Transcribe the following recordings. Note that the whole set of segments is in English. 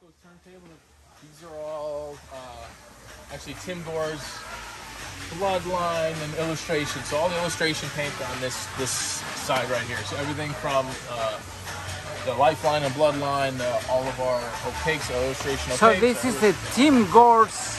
Bronco's turntable. These are all uh, actually Tim Gore's bloodline and illustration. So all the illustration paint on this this side right here. So everything from uh, the lifeline and bloodline, the, all of our opaques, our illustration opaques. So this is the Tim Gore's.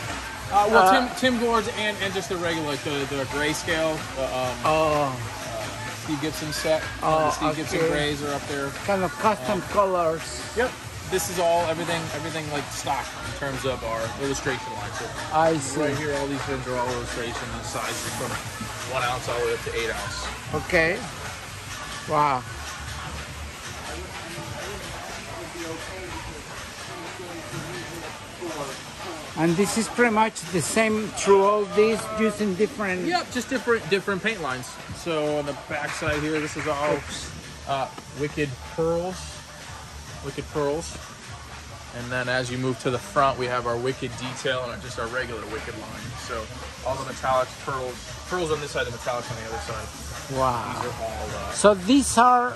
Uh, well, uh, Tim Tim Gore's and, and just the regular, like the, the grayscale, the um, Oh, Steve Gibson set. Oh, the Steve Gibson grays are up there. kind of custom colors. Yep. This is all everything everything like stock in terms of our illustration line. So I see. right here, all these bins are all illustration and sizes from one ounce all the way up to eight ounce. Okay. Wow. And this is pretty much the same through all these, using different. Yep, just different different paint lines. So on the back side here, this is all uh, Wicked Pearls. Wicked Pearls. And then as you move to the front, we have our Wicked Detail and just our regular Wicked line. So all the metallics, pearls, pearls on this side, the metallics on the other side. These Wow. are all uh, So these are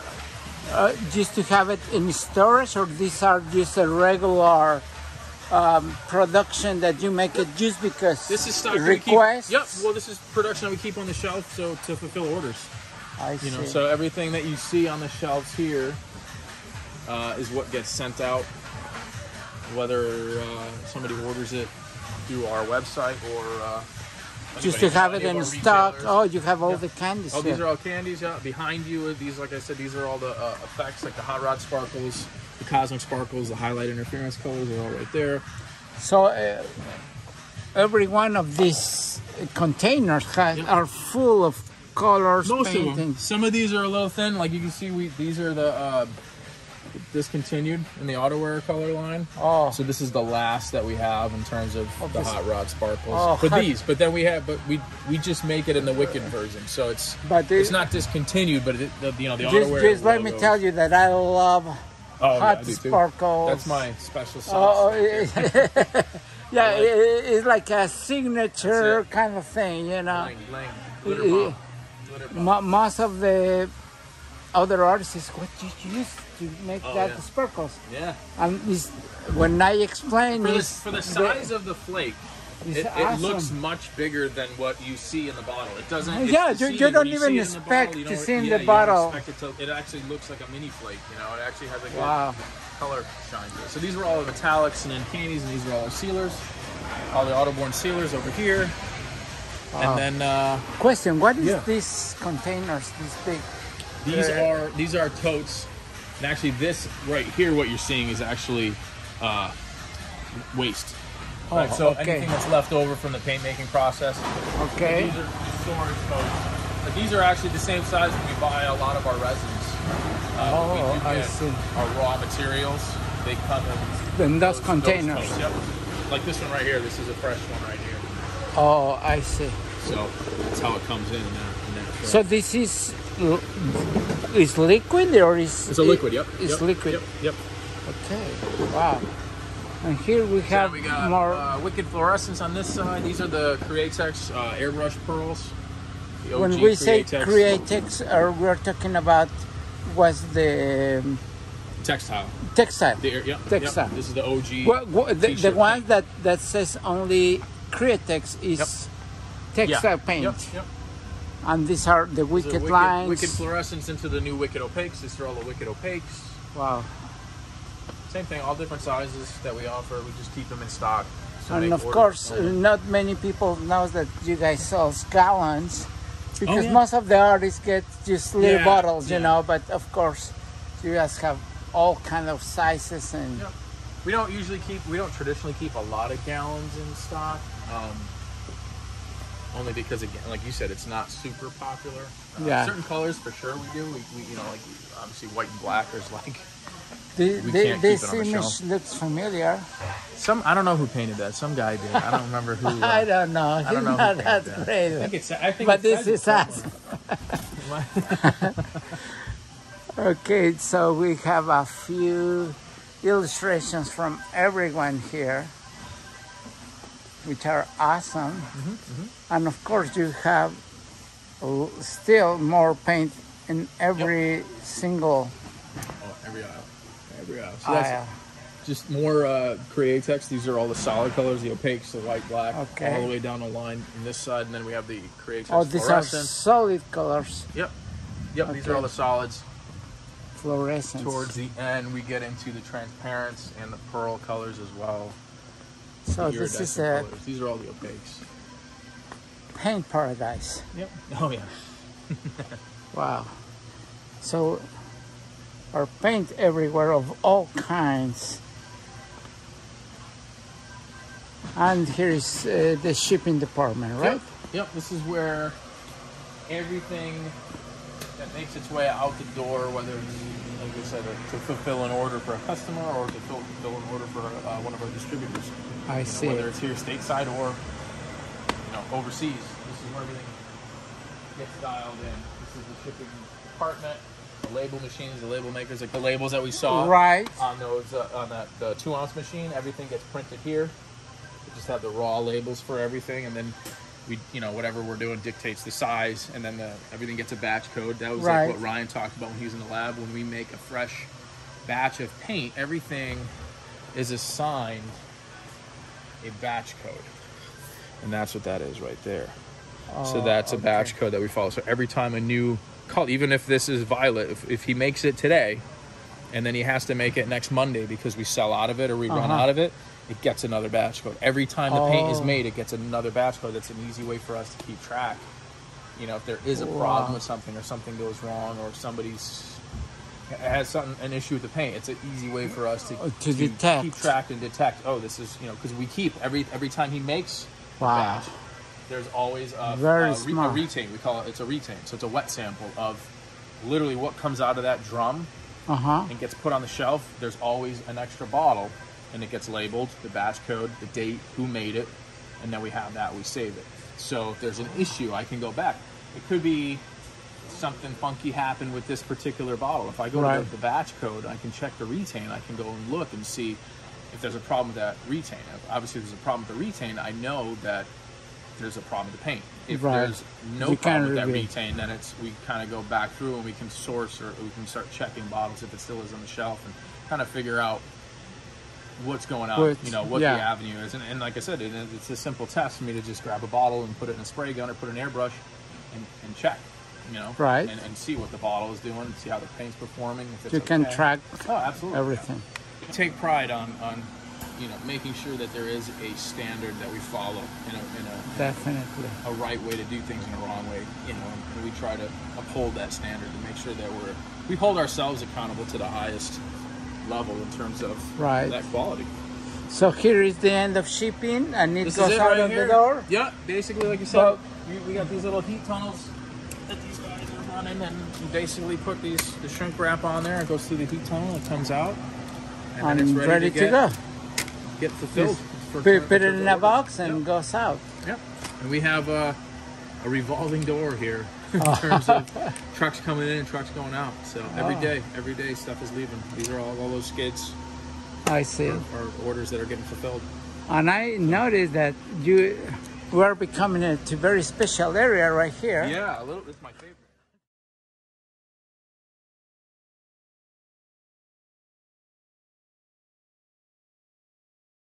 uh, just to have it in storage, or these are just a regular um, production that you make it just because This is stock we. Yep. Well, this is production that we keep on the shelf, so to fulfill orders. I You know, see. so everything that you see on the shelves here uh, is what gets sent out, whether uh, somebody orders it through our website or uh, just to have it in stock. Oh, you have all Yeah. the candies Oh, these are all candies. Yeah, behind you, these like I said, these are all the uh, effects, like the hot rod sparkles, the cosmic sparkles, the highlight interference colors are all right there. So uh, every one of these containers has, Yep. are full of colors, Most of them. Some of these are a little thin. Like you can see, we these are the uh, discontinued in the auto color line. Oh, So this is the last that we have in terms of Oh, the this- hot rod sparkles Oh, for hot- these. But then we have, but we we just make it in the Wicked version, so it's but it's not discontinued, but it, the, you know the just, auto just let me tell you that I love oh, hot yeah, sparkles. That's my special oh, oh, sauce. Oh, right yeah, like- it- it's like a signature kind of thing, you know. Bling, bling, glitter bomb, glitter bomb. Most of the other artists, what did you use to make Oh, that yeah. sparkles? Yeah, And when I explain for the, it's for the size of the flake. It, it awesome. looks much bigger than what you see in the bottle. It doesn't. Yeah, you- you don't When even see it in the expect bottle, you to see in yeah, the bottle. it, to, it actually looks like a mini flake. You know, it actually has a good Wow. color shine to it. So these were all the metallics and then candies, and these were all our sealers. All the autoborne sealers over here. Wow. And then uh, Question: What is Yeah. these containers this big? These Uh, are these are totes. And actually, this right here, what you're seeing is actually uh, waste. Oh, right, so okay. anything that's left over from the paint making process. Okay. These are storage totes. But these are actually the same size when we buy a lot of our resins. Uh, Oh, we do I see. Our raw materials, they come in In those those containers. yep. Like this one right here. This is a fresh one right here. Oh, I see. So that's how it comes in. in that, in that So this is is liquid or is it's a liquid. Yep. It's yep, liquid. Yep. Yep. Okay. Wow. And here we So have we got more. uh, wicked fluorescence on this side. These are the Createx uh, airbrush pearls. When we say Createx createx, uh, we're talking about was the um, textile. textile. The, air- yep, Textile. Yep. This is the OG. Well, the, the one that, that says only Createx is Yeah. textile paint, Yep. Yep. And these are the These are wicked, lines. Wicked fluorescence into the new Wicked opaques. These are all the Wicked opaques. wow! Same thing, all different sizes that we offer. We just keep them in stock. So and of course, uh, not many people know that you guys sell gallons because Oh, yeah. most of the artists get just little Yeah, bottles, you know. But of course, you guys have all kind of sizes and Yeah. we don't usually keep. We don't traditionally keep a lot of gallons in stock. Um, only because again, like you said, it's not super popular. Uh, Yeah. Certain colors for sure we do. We, we you know like obviously white and black is like the, We the, can't keep this it on the image looks familiar. some. I don't know who painted that. Some guy did. I don't remember who. uh, I don't know. He's don't know who not painted that that. great. I think it's. I think But it this is us. Okay, so we have a few illustrations from everyone here, which are awesome. Mm-hmm, And of course, you have still more paint in every single Oh, every aisle. Every aisle. So aisle. just more uh, Createx. These are all the solid colors, the opaques, the white, black, Okay. all the way down the line on this side, and then we have the Createx Oh, these are solid colors, Yep, yep. These are all the solids. fluorescence. Towards the end, we get into the transparents and the pearl colors as well. So this is a colors. These are all the opaques. paint paradise. Yep. Oh yeah. Wow. So, our paint everywhere of all kinds. And here is uh, the shipping department, right? Yep. Yep. This is where everything that makes its way out the door, whether it's like I said, to fulfill an order for a customer or to fill- fulfill an order for uh, one of our distributors. I You know, see. Whether it's here stateside or you know overseas, this is where everything gets dialed in. This is the shipping department. The label machines, the label makers, like the labels that we saw Right. on those uh, on that the two ounce machine. Everything gets printed here. We just have the raw labels for everything, and then we, you know, whatever we're doing dictates the size, and then the, everything gets a batch code. That was Right. like what Ryan talked about when he was in the lab. When we make a fresh batch of paint, everything is assigned a batch code, and that's what that is right there. so Oh, that's a okay. batch code that we follow. So every time a new color, even if this is violet, if, if he makes it today, and then he has to make it next Monday because we sell out of it or we run Uh-huh. out of it, it gets another batch code. Every time the paint is Oh. made, it gets another batch code. That's an easy way for us to keep track. You know, if there is a Wow. problem with something or something goes wrong or somebody's has something an issue with the paint, it's an easy way for us to, Oh, to detect. keep track and detect. Oh, this is you know because we keep every every time he makes a Wow. batch, there's always a, Very a, re- a smart. retain. We call it it's a retain. So it's a wet sample of literally what comes out of that drum Uh huh. and gets put on the shelf. There's always an extra bottle, and it gets labeled, the batch code, the date, who made it, and then we have that. We save it. So if there's an issue, I can go back. It could be something funky happened with this particular bottle. If I go to Right. the, the batch code, I can check the retain. I can go and look and see if there's a problem with that retain. If obviously, if there's a problem with the retain, I know that there's a problem with the paint. If Right. there's no You problem with that retain, then it's we kind of go back through and we can source or we can start checking bottles if it still is on the shelf and kind of figure out what's going on. You know what yeah. the avenue is, and, and like I said, it, it's a simple test for me to just grab a bottle and put it in a spray gun or put an airbrush and, and check. You know, Right. and, and see what the bottle is doing, see how the paint's performing. If it's You can okay. track Oh, absolutely. everything. Take pride on on you know making sure that there is a standard that we follow in a in a Definitely. a right way to do things in a wrong way, you know, and we try to uphold that standard to make sure that we're we hold ourselves accountable to the highest level in terms of Right. that quality. So here is the end of shipping, and it This goes it out right of here. the door. Yeah, basically, like you said, we, we got these little heat tunnels that these guys are running, and you basically put these the shrink wrap on there. It goes through the heat tunnel, it comes out, and it's ready, ready, to, get, go. get fulfilled. For- Put, for put it in a box and Yep. goes out. Yep. And we have uh, a revolving door here in terms of trucks coming in and trucks going out. So every Oh. day, every day stuff is leaving. These are all, all those skids I see. are, are orders that are getting fulfilled. And I noticed that you were becoming a very special area right here. Yeah, a little. It's my favorite.